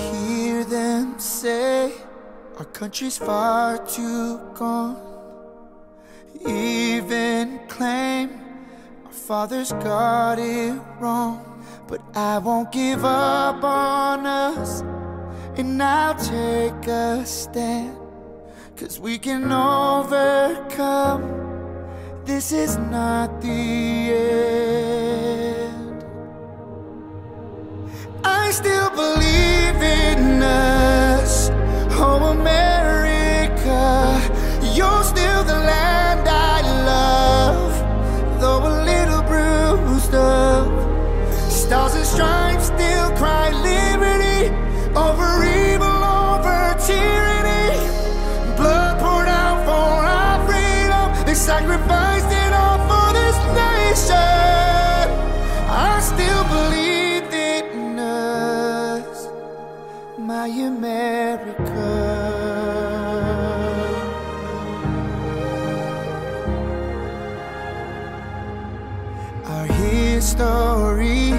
hear them say our country's far too gone. Even claim our fathers got it wrong. But I won't give up on us, and I'll take a stand. Cause we can overcome. This is not the end. I still my America. Our history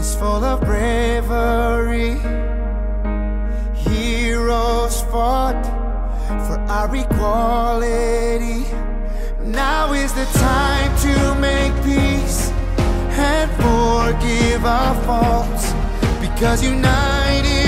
is full of bravery. Heroes fought for our equality. Now is the time to make peace and forgive our faults. Because united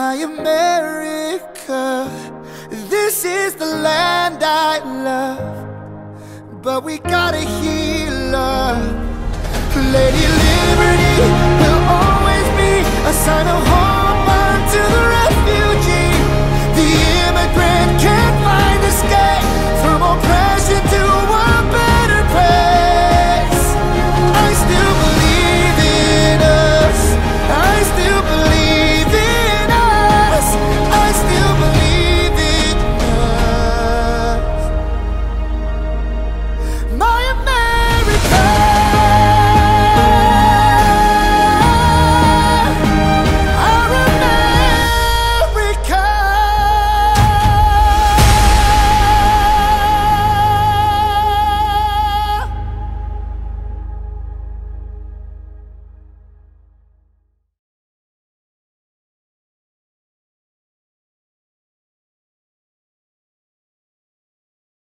my America. This is the land I love, but we gotta heal up. Lady Liberty will always be a sign of hope.